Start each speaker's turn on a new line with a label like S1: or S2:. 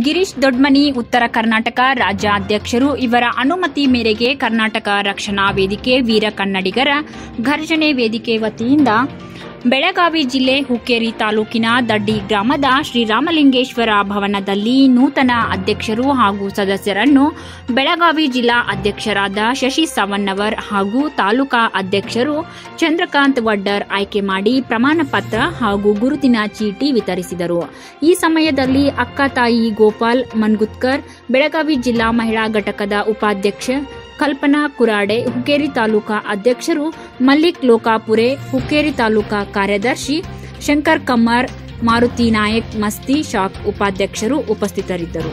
S1: ಗಿರೀಶ್ ದೊಡ್ಮನಿ, ಉತ್ತರ ಕರ್ನಾಟಕ ರಾಜ್ಯ ಅಧ್ಯಕ್ಷರು ಇವರ ಅನುಮತಿ ಮೇರೆಗೆ ಕರ್ನಾಟಕ ರಕ್ಷಣಾ ವೇದಿಕೆ ವೀರ ಕನ್ನಡಿಗರ ಘರ್ಷಣೆ ವೇದಿಕೆ ವತಿಯಿಂದ ಬೆಳಗಾವಿ ಜಿಲ್ಲೆ ಹುಕ್ಕೇರಿ ತಾಲೂಕಿನ ದಡ್ಡಿ ಗ್ರಾಮದ ಶ್ರೀರಾಮಲಿಂಗೇಶ್ವರ ಭವನದಲ್ಲಿ ನೂತನ ಅಧ್ಯಕ್ಷರು ಹಾಗೂ ಸದಸ್ಯರನ್ನು ಬೆಳಗಾವಿ ಜಿಲ್ಲಾ ಅಧ್ಯಕ್ಷರಾದ ಶಶಿ ಸವನ್ನವರ್ ಹಾಗೂ ತಾಲೂಕಾ ಅಧ್ಯಕ್ಷರು ಚಂದ್ರಕಾಂತ್ ವಡ್ಡರ್ ಆಯ್ಕೆ ಮಾಡಿ ಪ್ರಮಾಣ ಪತ್ರ ಹಾಗೂ ಗುರುತಿನ ಚೀಟಿ ವಿತರಿಸಿದರು. ಈ ಸಮಯದಲ್ಲಿ ಅಕ್ಕ ತಾಯಿ ಗೋಪಾಲ್ ಮನ್ಗುತ್ಕರ್ ಬೆಳಗಾವಿ ಜಿಲ್ಲಾ ಮಹಿಳಾ ಘಟಕದ ಉಪಾಧ್ಯಕ್ಷ ಕಲ್ಪನಾ ಕುರಾಡೆ, ಹುಕ್ಕೇರಿ ತಾಲೂಕಾ ಅಧ್ಯಕ್ಷರು ಮಲ್ಲಿಕ್ ಲೋಕಾಪುರೆ, ಹುಕ್ಕೇರಿ ತಾಲೂಕಾ ಕಾರ್ಯದರ್ಶಿ ಶಂಕರ್ ಕಮ್ಮಾರ್, ಮಾರುತಿ ನಾಯಕ್ ಮಸ್ತಿ ಶಾಕ್ ಉಪಾಧ್ಯಕ್ಷರು ಉಪಸ್ಥಿತರಿದ್ದರು.